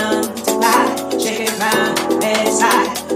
round, I shake it round and side.